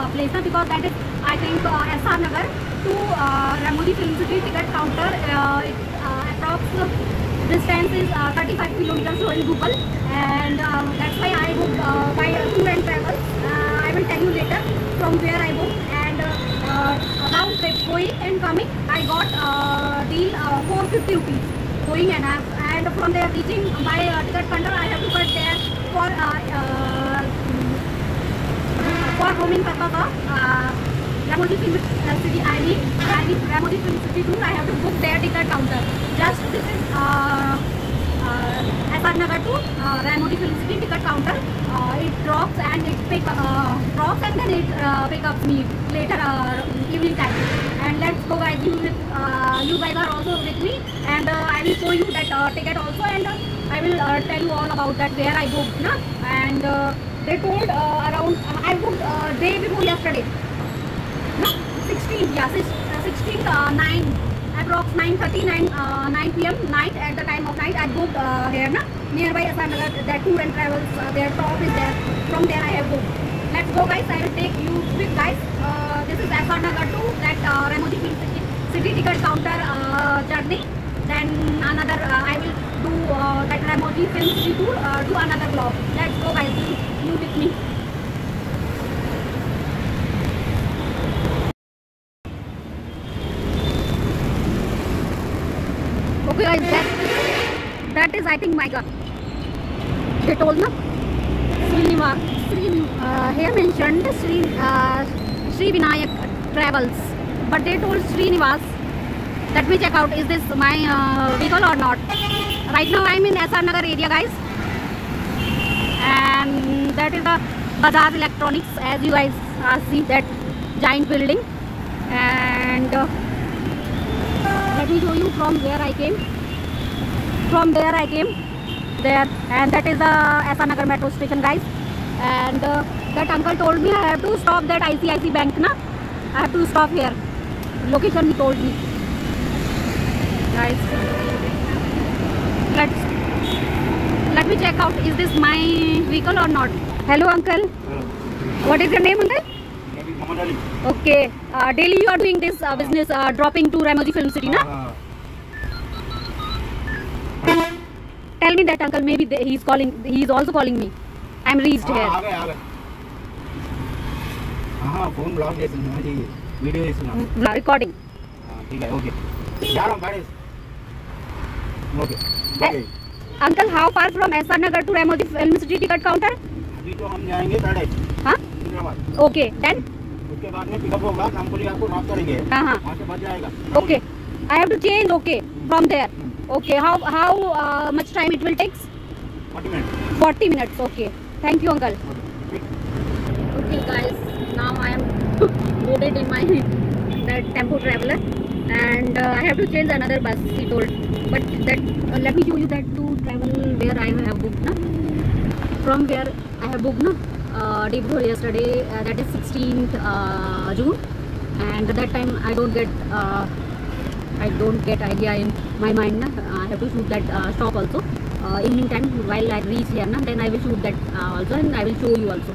uh, uh, uh, ticket counter uh, it, uh, approx distance is uh, 35 kilometers so in Google and uh, that's why I booked uh, by tour and travel. Uh, I will tell you later from where I booked and uh, uh, about the going and coming I got uh, deal uh, 450 rupees going and up and from there reaching by uh, ticket counter I have to for roaming purpose uh, Ramoji Film City I mean I mean Ramoji Film City tour I have to book their ticket counter. Just this is uh, uh, SR Nagar to uh, Ramoji Film City ticket counter. Uh, it drops and it pick uh, drops and then it uh, pick up me later uh, evening time. And let's go guys you with, uh, you guys are also with me. And uh, I will show you that uh, ticket also and uh, I will uh, tell you all about that where I booked na? and uh, they told uh, around I booked uh, day before yesterday no 16 yeah uh, 16 uh, 9 approx 9:30 9 uh, 9 pm night at the time of night I booked uh, here na nearby SR Nagar that tour and travels uh, their top is there from there I have booked let's go guys I will take you with guys uh, this is SR Nagar to that uh, Ramoji Film City, city ticket counter uh, journey then another uh, I will do uh, that Ramoji Film City tour uh, to another vlog let's go guys that, that is I think my car. They told na Srinivas, Sri, uh, here mentioned Sri, uh, Sri Vinayak Travels, but they told Srinivas. Let me check out is this my uh, vehicle or not. Right now I'm in SR Nagar area guys, and that is the Bajaj Electronics as you guys uh, see that giant building, and. Uh, let me show you from where I came. From there I came, there, and that is the SR Nagar metro station, guys. And uh, that uncle told me I have to stop that ICIC bank, na? I have to stop here. Location he told me. Guys, we check out is this my vehicle or not? Hello uncle. Hello. What is your name uncle? Okay. Uh, daily you are doing this uh, business uh, dropping to Ramoji Film City, na? Tell me that uncle. Maybe he is calling. He is also calling me. I am reached here. phone block video recording. Okay. Okay. Uncle how far from S R Nagar to Ramoji film city ticket counter okay done okay I to change okay from there okay how much time it will takes 40 minute minutes okay thank you uncle okay guys now I am loaded in my that traveller and I have to change another bus he told but that uh, let me show you that to travel where I have booked. Na? From where I have booked, na? Uh, day before yesterday. Uh, that is 16th uh, June, and that time I don't get. Uh, I don't get idea in my mind. Na? I have to shoot that uh, stop also. Uh, evening time while I reach here, na? then I will shoot that uh, also and I will show you also.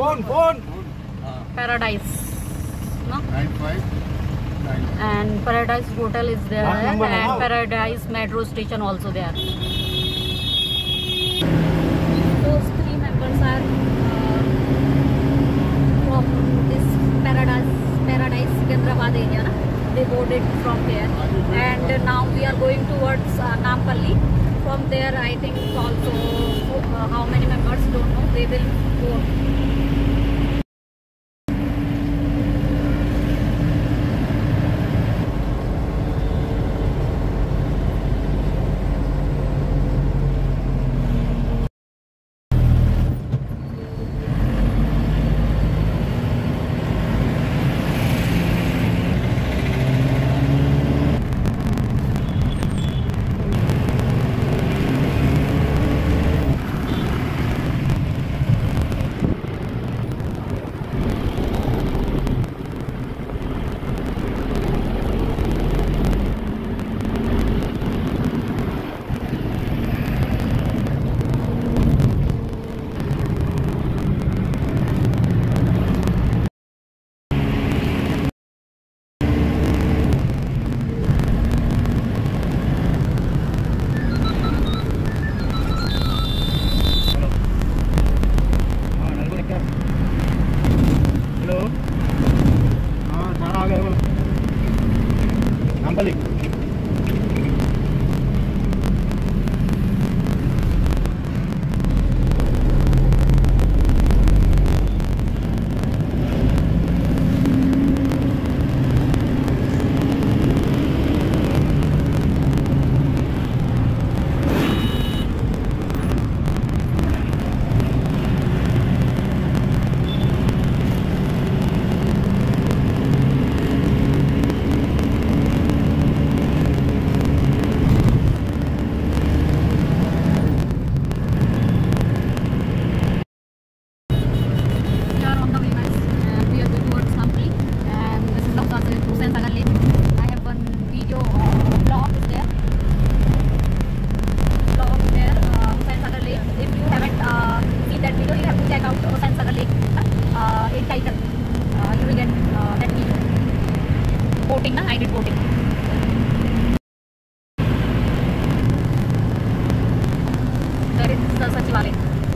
Phone phone. Paradise and Paradise hotel is there and Paradise metro station also there From there, from think I uh, how many members? Don't know. They will go.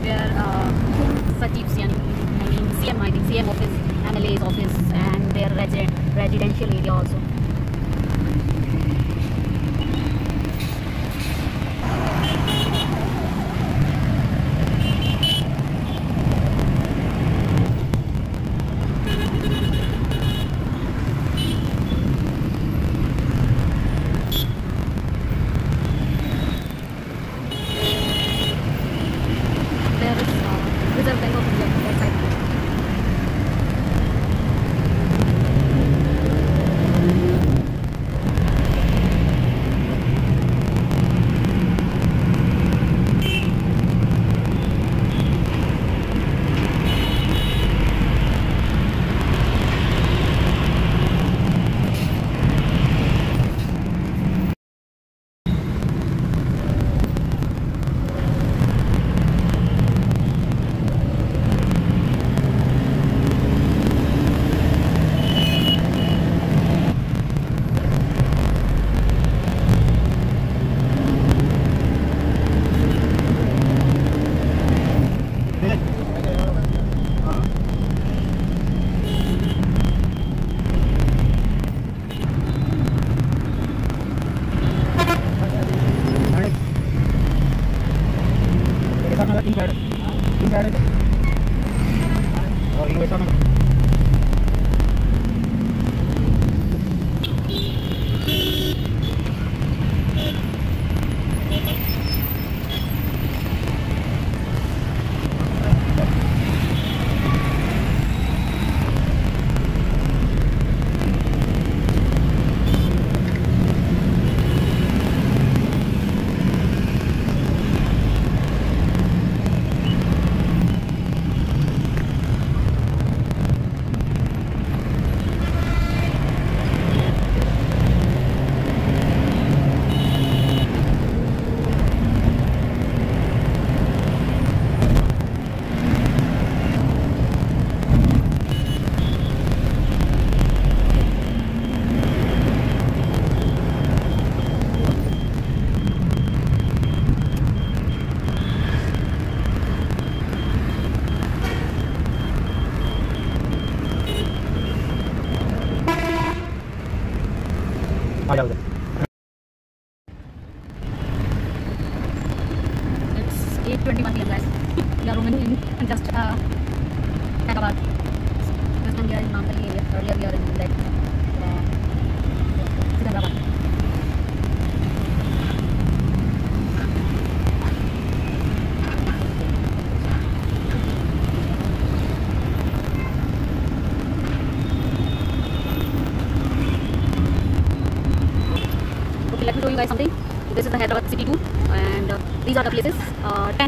where uh, Sajib I mean CM, I think CM office, MLA's office and their residential area also.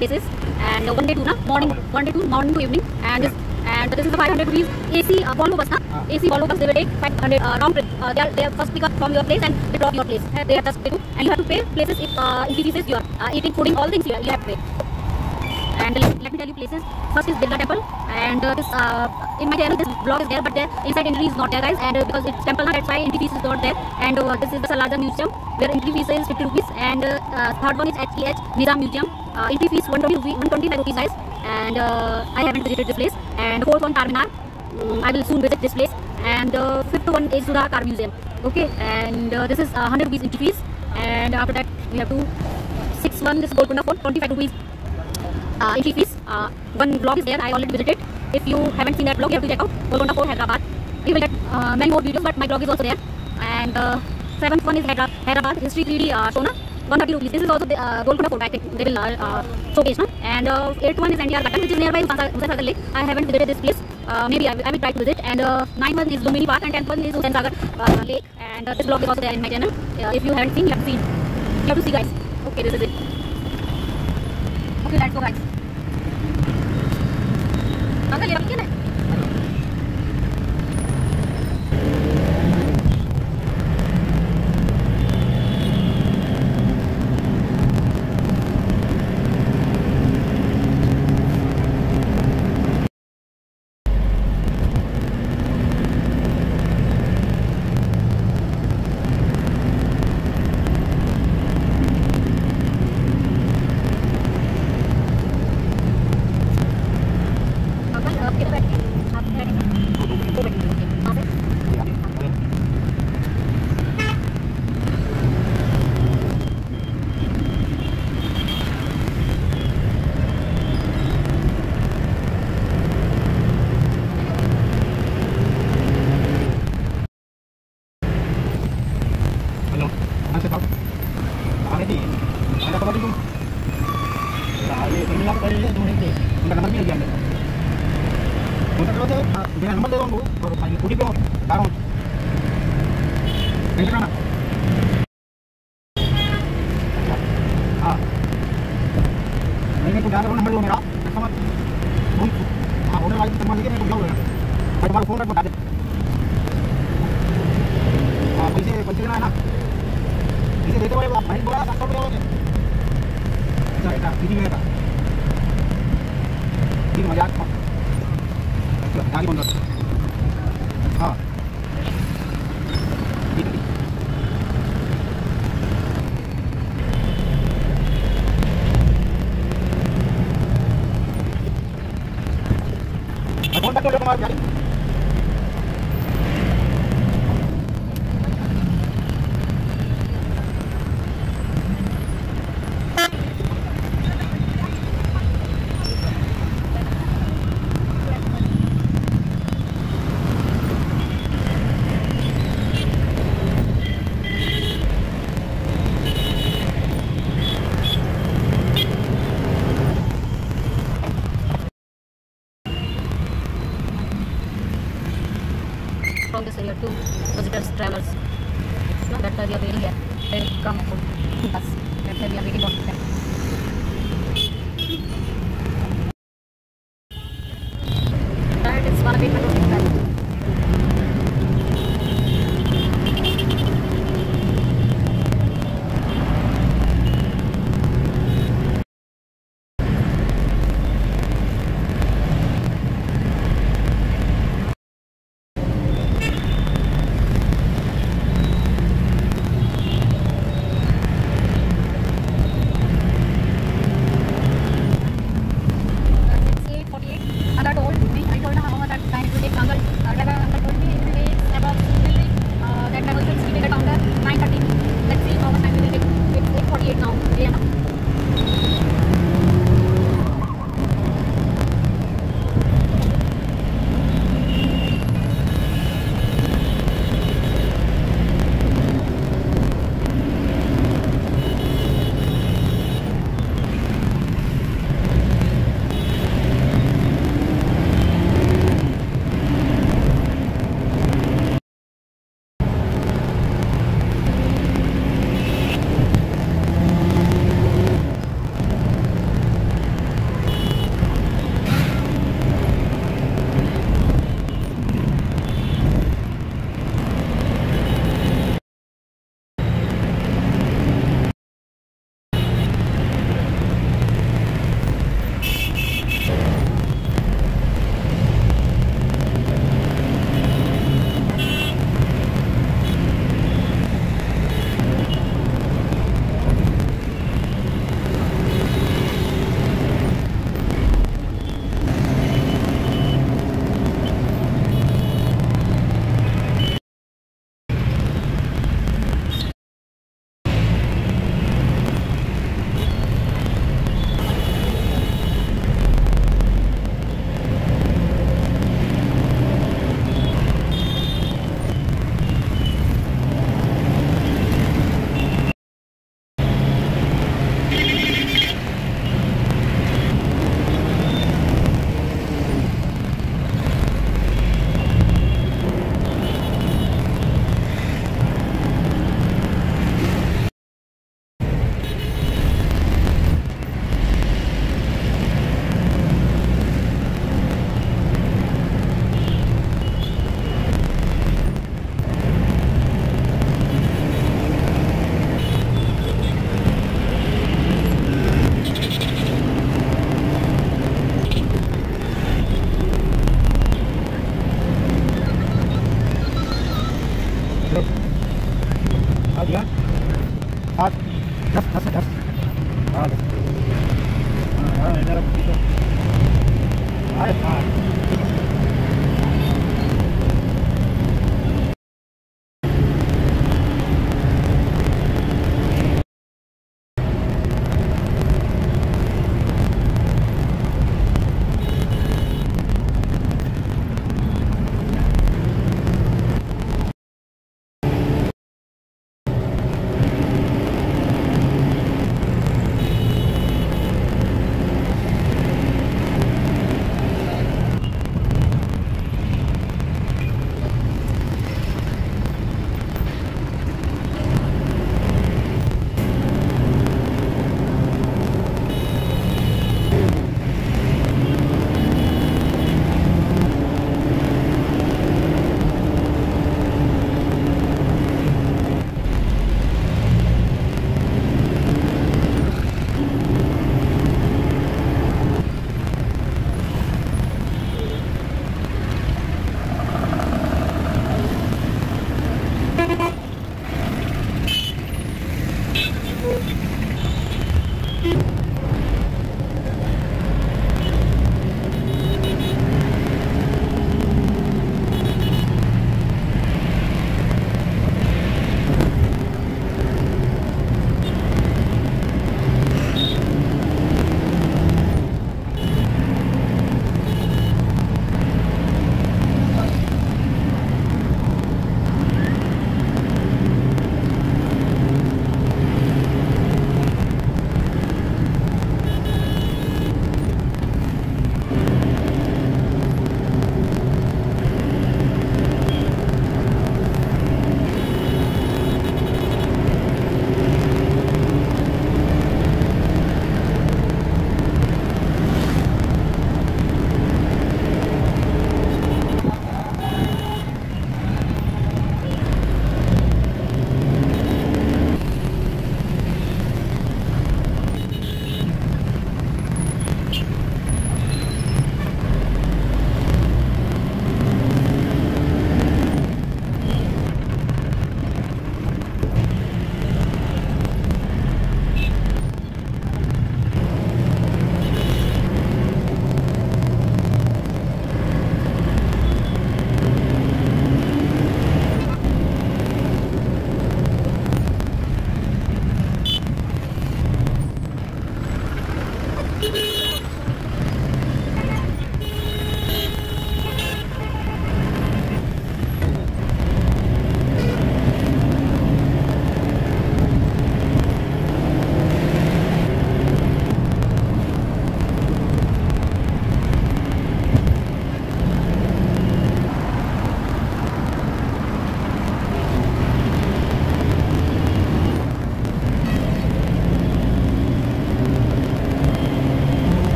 Uh, 10 places, and uh, one day tour, na? morning, one day tour, morning to evening, and this, and this is the 500 rupees AC uh, Volvo bus, na? Ah. AC Volvo bus. They will take 500 uh, round trip. Uh, they are they are first pick up from your place and they drop your place. Uh, They are just pay to, and you have to pay places if uh, in places you are uh, eating, fooding, all things you, you have to pay. And let, let me tell you places. First is Birla Temple, and uh, this uh, in my channel this vlog is there, but the inside entry is not there, guys. And uh, because it's temple, na, that's why entry fees is not there. And uh, this is the Salaja Museum, where entry fees is 50 rupees, and uh, uh, third one is HEH Nizam Museum. Uh, entry fees 120 rupees, 125 rupees, guys. And uh, I haven't visited this place. And the fourth one Tarminar. Mm, I will soon visit this place. And uh, fifth one is Sudha Car Museum. Okay, and uh, this is uh, 100 rupees entry fees. And after that we have to six one this Golconda Fort 25 rupees uh, entry fees. Uh, one blog is there. I already visited. If you haven't seen that blog, you have to check out Golconda Fort, Hyderabad. You will get many more videos, but my blog is also there. And seventh one is Hyderabad History 3D uh, Shona. 130 rupees. This is also the uh, Golconda Fort. I think they will uh, uh, showcase. No? And uh, eighth one is NTR Ghatan, which is nearby Hussain Lake. I haven't visited this place. Uh, maybe I will, I will try to visit. And uh, ninth one is Lumini Park, and tenth one is Hussain Sagar uh, Lake. And uh, this blog is also there in my channel. Uh, if you haven't seen, you have to see. You have to see, guys. Okay, this is it. Okay, let's go, guys. Uncle, ये रखिए Ini tu darong nama dia merah. Sama. Ah, orang lagi teman lagi ni tu jauh. Ada baru phone ada.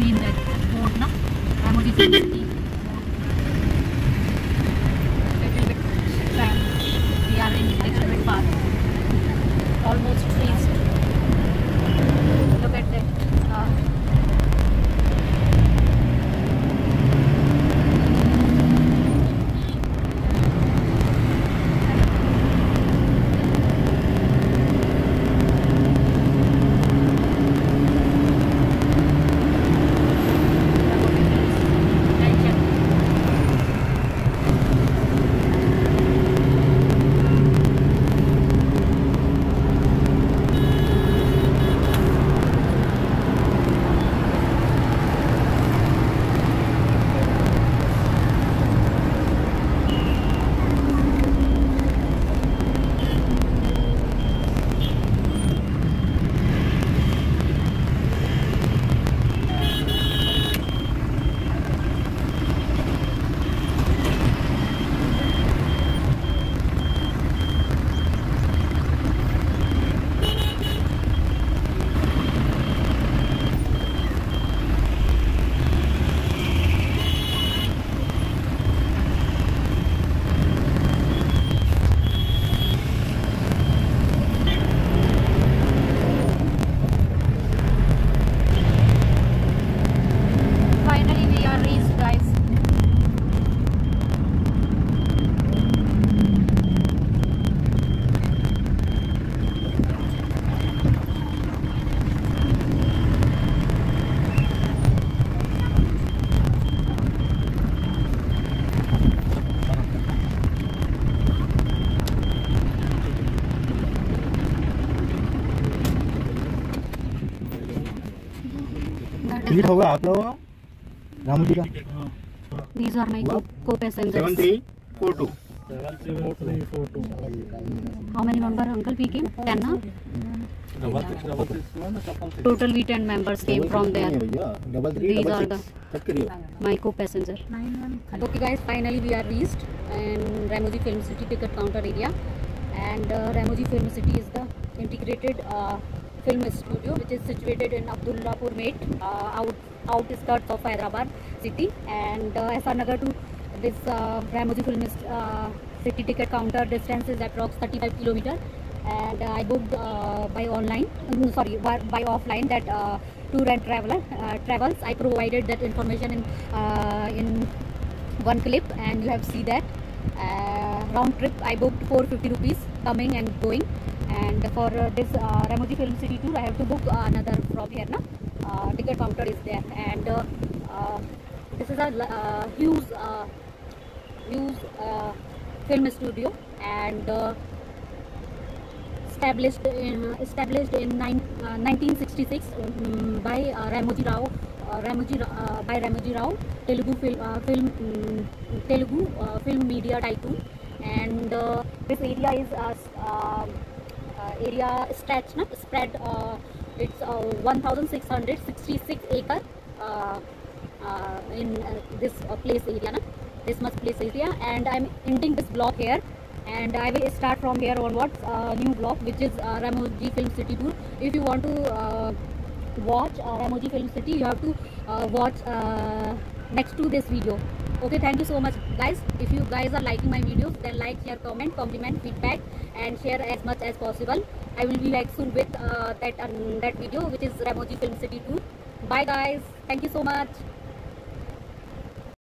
seen that board, no? Ramodification. होगा आप लोगों? राम जी का। How many member uncle we came ten ना total we ten members came from there these are the micro passenger okay guys finally we are reached and Ramoji film city ticket counter area and Ramoji film city is the integrated film studio which is situated in Abdullapur Mate uh, out outskirts of Hyderabad city. And uh, SR Nagar to this uh, Ramoji Film uh, City ticket counter distance is approx 35 kilometer. And uh, I booked uh, by online sorry by, offline that uh, tour and traveler travels. I provided that information in in one clip and you have see that. Round trip I booked 450 rupees coming and going and for this uh, Ramoji Film City tour I have to book uh, another from here na? Uh, ticket counter is there. And uh, this is a huge huge film studio. And established in established in nine, uh, 1966 um, by Ramoji Rao Ramoji uh, by Ramoji Rao Telugu film uh, film um, Telugu uh, film media tycoon and this area is area stretch na, spread uh, it's uh, 1666 acre uh, in this place area na, this much place area. And I'm ending this block here. And I will start from here onwards uh, new block which is uh, Ramoji Film City tour. If you want to uh, watch uh, Ramoji Film City you have to watch next to this video. Okay thank you so much guys. If you guys are liking my videos then like share comment compliment feedback and share as much as possible. I will be back soon with uh, that um, that video which is Ramoji Film City tour bye guys. Thank you so much